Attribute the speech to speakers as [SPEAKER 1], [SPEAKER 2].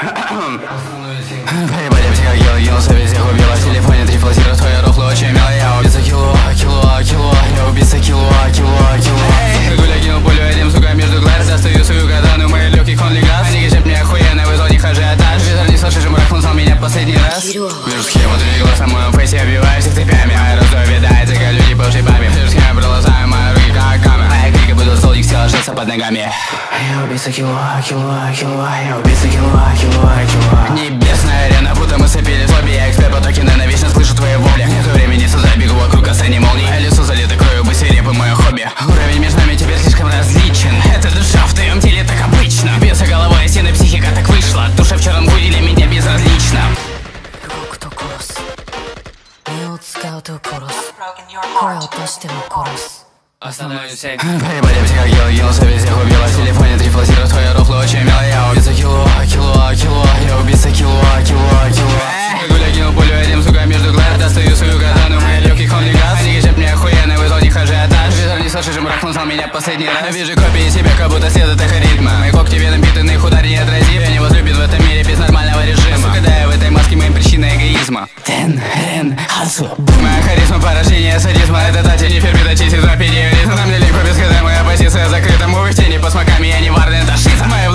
[SPEAKER 1] Поебали все как ел, елся, везде убила В телефоне три флотира, твоя рухла очень милая Я убийца кило, кило, кило Я убийца кило, кило, кило Гуля кинул пулю этим, сука, между глаз Достаю свою катану, мои легких он легас Они греб мне охуенно, вызвал них ажиотаж Ветер не слышишь, мрак назвал меня последний раз Вижу схему, глаз на моем фейсе Обиваю всех цепями, моя раздой под ногами. Я убийца килла, килла, килла Я убийца килла, килла, килла Небесная арена, будто мы сопили зомби. Я эксперт потоки ненавистно слышу твои вопли. Нету времени создать, бегу вокруг осенней молнии. А Лицо залито кровью, быть свирепым мое хобби. Уровень между нами теперь слишком различен. Это душа в твоем теле так обычно. Бьется головой, стены психика так вышла Душа в черном гуле для меня безразлична.
[SPEAKER 2] Скауту курс Крауд дождь ему курс
[SPEAKER 1] Остановлюсь всех Переболев всех, я кинулся, везде убила В телефоне три флазира, твоя рофла очень мила Я? Убийца кило, кило, кило Я убийца кило, кило, кило. Гуля кинул пулю этим, сука, между глаз Достаю свою катану, мои легкий холмный газ. Они кричат мне охуенно, в итоге хожу этаж Ветер не слышишь, им рахнул меня последний раз. Вижу копии себя, как будто след от эхоритма Мои когти веном питаны, их удар не отразив Я не возлюбит в этом мире без нормального режима. Сука, да, я в этой маске моим причина эгоизма. Тен, рен, хасл Моя харизма, порождение садизма. Это та тень, Увлечение по смокам, я не варный, это шиза Мои